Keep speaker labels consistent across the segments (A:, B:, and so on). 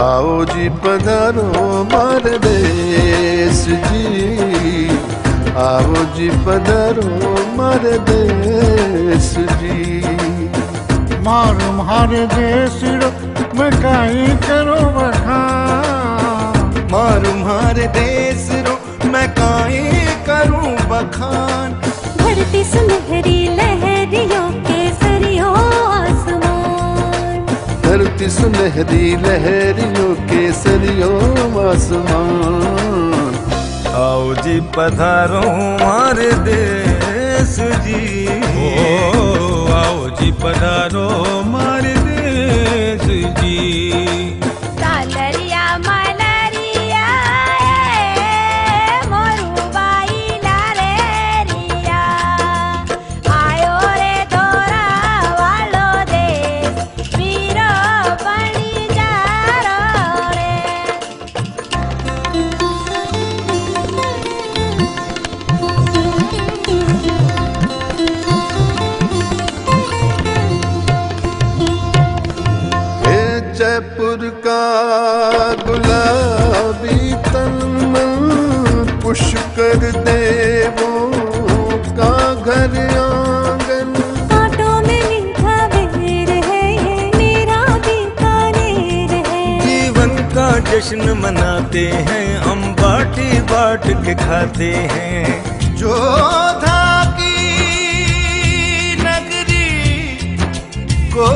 A: आओ जी पधारो मार देश जी। आओ जी पधारो मार देश जी।
B: मारो मारे देश रो मैं काई करो बखान
C: मारू मारे देश रो मैं काई करूँ बखान।
D: धरती सुनहरी
A: सुनहरी लहरियों केसरियों आसमान।
C: आओ जी पधारो मारे देश जी।
E: ओ आओ जी पधारो मारे
A: का घर आँगन।
D: कांटों में लिखा बेर है ये मेरा बीकानेर है।
C: जीवन का जश्न मनाते हैं हम बाटी बाट के खाते हैं। जो था की नगरी को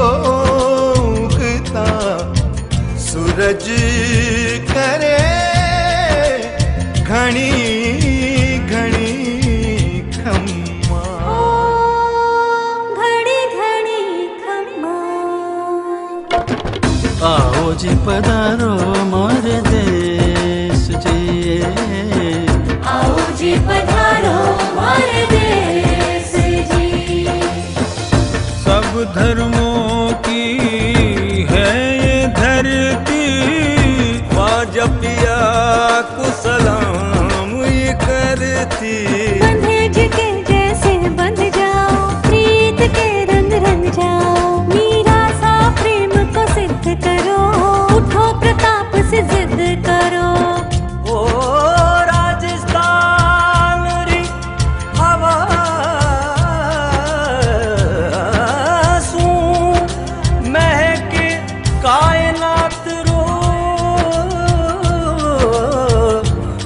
C: सूरज करे घनी
F: जी पधारो मोर देश सब
D: आओ जी पधारो हमारे देश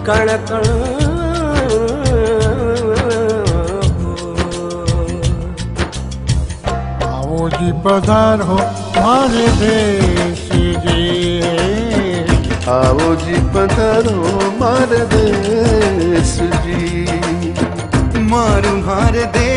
C: कण कण
B: आओ जी पधारो मारे देश जी।
A: आओ जी पधारो मार देश जी।
C: मारू मार देश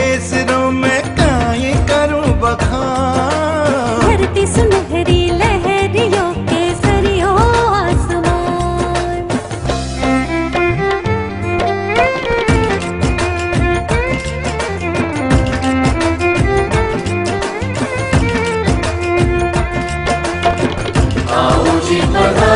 F: आओ जी पधारो